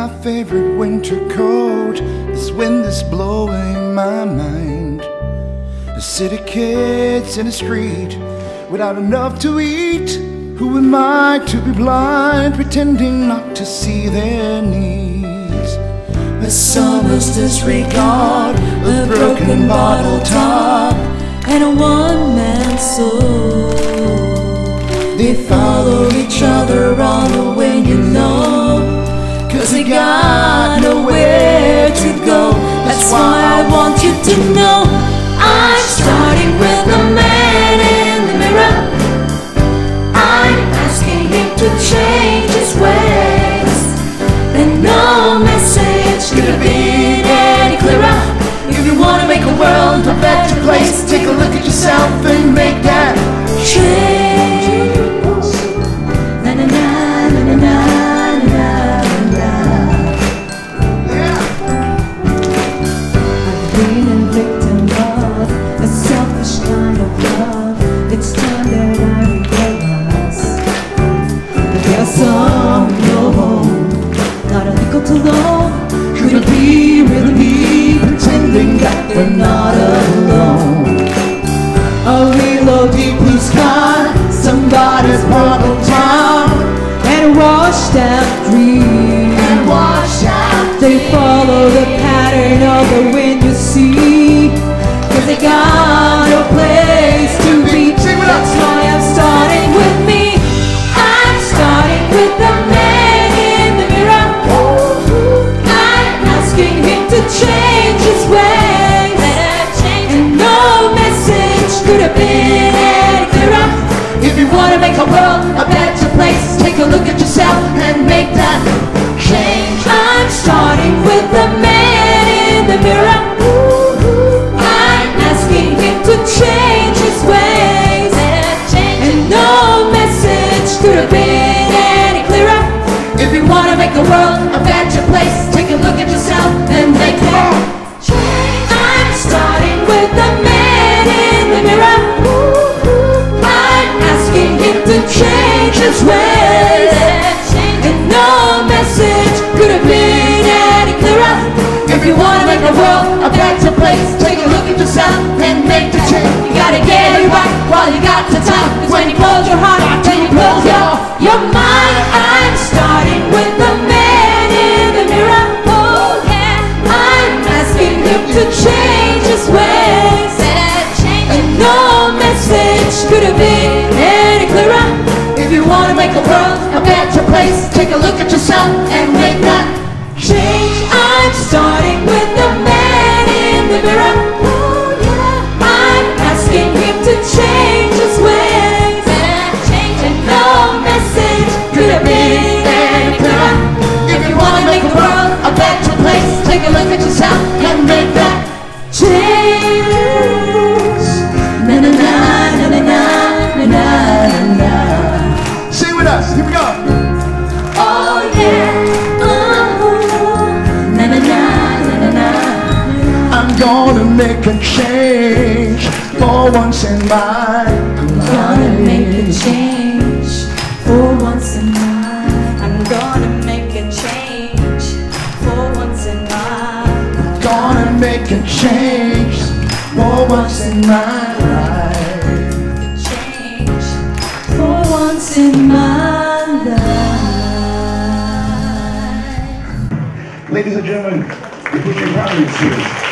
my favorite winter coat. This wind is blowing my mind. A city kids in the street without enough to eat. Who am I to be blind, pretending not to see their needs? The summer's disregard, a broken bottle top, and a one man soul. They follow each other all the way you know. não we're not alone. Oh, we love you, please come. Somebody's bottle town, and washed out dreams. And wash them They follow the pattern of the wind you see. Cause they got no place. world a better place. Take a look at yourself and make that change. I'm starting with the man in the mirror. gonna make a change for once in my I'm gonna make a change for once in my I'm gonna make a change for once in my. I'm gonna make a change for once in my life change for once in my. Ladies and gentlemen, the Pui Ching Parliament